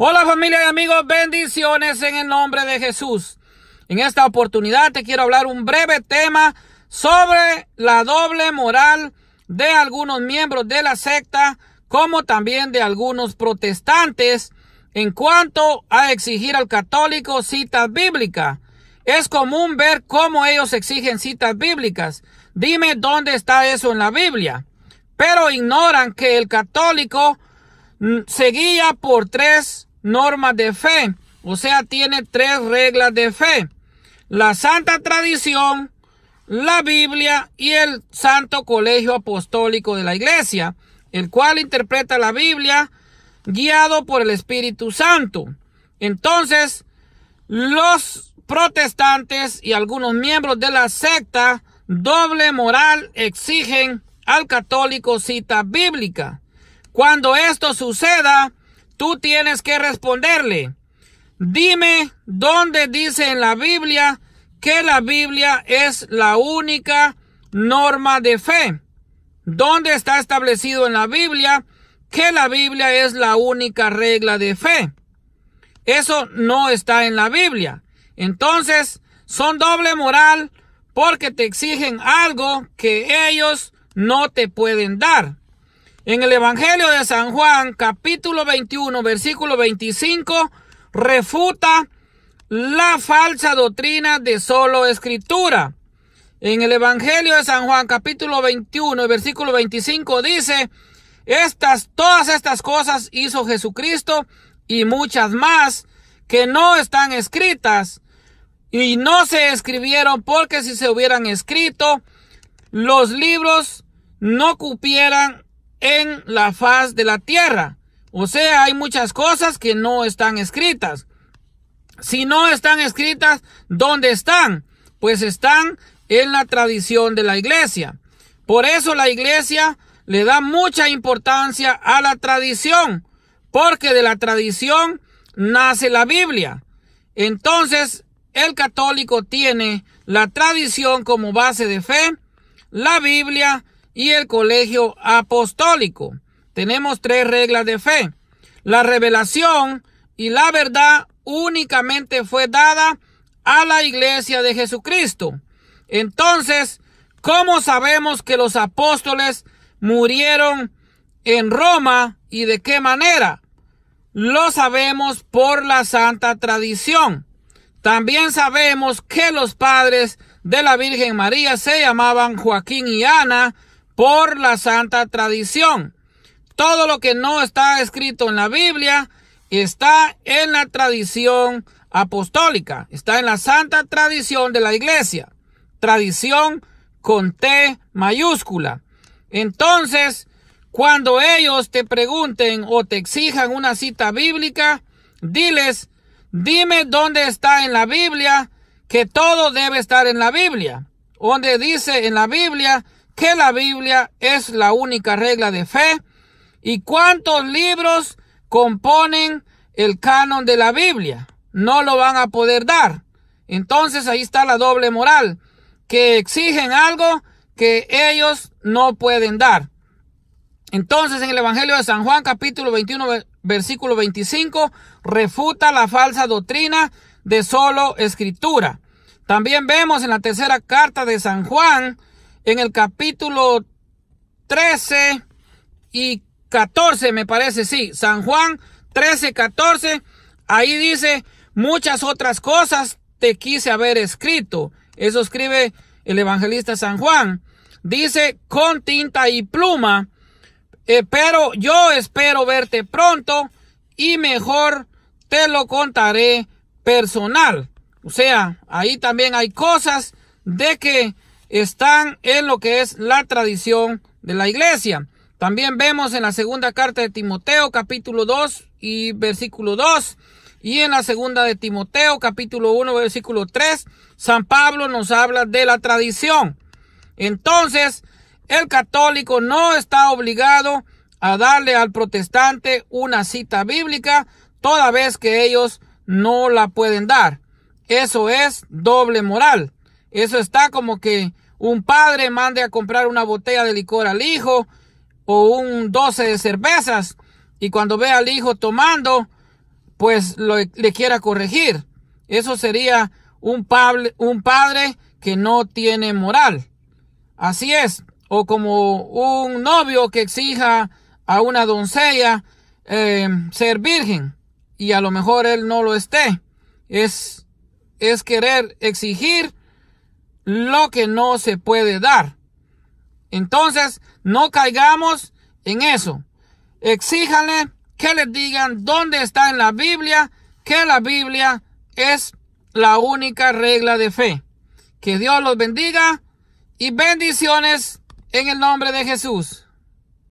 Hola familia y amigos, bendiciones en el nombre de Jesús. En esta oportunidad te quiero hablar un breve tema sobre la doble moral de algunos miembros de la secta, como también de algunos protestantes, en cuanto a exigir al católico citas bíblicas. Es común ver cómo ellos exigen citas bíblicas. Dime dónde está eso en la Biblia. Pero ignoran que el católico mm, seguía por tres normas de fe. O sea, tiene tres reglas de fe. La santa tradición, la Biblia y el Santo Colegio Apostólico de la Iglesia, el cual interpreta la Biblia guiado por el Espíritu Santo. Entonces, los protestantes y algunos miembros de la secta doble moral exigen al católico cita bíblica. Cuando esto suceda, tú tienes que responderle, dime dónde dice en la Biblia que la Biblia es la única norma de fe. ¿Dónde está establecido en la Biblia que la Biblia es la única regla de fe? Eso no está en la Biblia. Entonces, son doble moral porque te exigen algo que ellos no te pueden dar. En el Evangelio de San Juan, capítulo 21, versículo 25, refuta la falsa doctrina de solo escritura. En el Evangelio de San Juan, capítulo 21, versículo 25, dice, estas, todas estas cosas hizo Jesucristo y muchas más que no están escritas y no se escribieron porque si se hubieran escrito, los libros no cupieran en la faz de la tierra. O sea, hay muchas cosas que no están escritas. Si no están escritas, ¿dónde están? Pues están en la tradición de la iglesia. Por eso la iglesia le da mucha importancia a la tradición, porque de la tradición nace la Biblia. Entonces, el católico tiene la tradición como base de fe, la Biblia y el colegio apostólico. Tenemos tres reglas de fe. La revelación y la verdad únicamente fue dada a la iglesia de Jesucristo. Entonces, ¿cómo sabemos que los apóstoles murieron en Roma y de qué manera? Lo sabemos por la santa tradición. También sabemos que los padres de la Virgen María se llamaban Joaquín y Ana por la santa tradición. Todo lo que no está escrito en la Biblia está en la tradición apostólica, está en la santa tradición de la iglesia. Tradición con T mayúscula. Entonces, cuando ellos te pregunten o te exijan una cita bíblica, diles, dime dónde está en la Biblia que todo debe estar en la Biblia. Donde dice en la Biblia que la Biblia es la única regla de fe y cuántos libros componen el canon de la Biblia. No lo van a poder dar. Entonces ahí está la doble moral, que exigen algo que ellos no pueden dar. Entonces en el Evangelio de San Juan capítulo 21 versículo 25 refuta la falsa doctrina de solo escritura. También vemos en la tercera carta de San Juan en el capítulo 13 y 14, me parece, sí, San Juan 13, 14, ahí dice, muchas otras cosas te quise haber escrito. Eso escribe el evangelista San Juan. Dice, con tinta y pluma, eh, pero yo espero verte pronto y mejor te lo contaré personal. O sea, ahí también hay cosas de que están en lo que es la tradición de la iglesia. También vemos en la segunda carta de Timoteo capítulo 2 y versículo 2 y en la segunda de Timoteo capítulo 1 versículo 3 San Pablo nos habla de la tradición. Entonces, el católico no está obligado a darle al protestante una cita bíblica toda vez que ellos no la pueden dar. Eso es doble moral. Eso está como que un padre mande a comprar una botella de licor al hijo o un doce de cervezas y cuando ve al hijo tomando, pues le quiera corregir. Eso sería un, un padre que no tiene moral. Así es. O como un novio que exija a una doncella eh, ser virgen y a lo mejor él no lo esté. Es, es querer exigir lo que no se puede dar. Entonces, no caigamos en eso. Exíjanle que les digan dónde está en la Biblia que la Biblia es la única regla de fe. Que Dios los bendiga y bendiciones en el nombre de Jesús.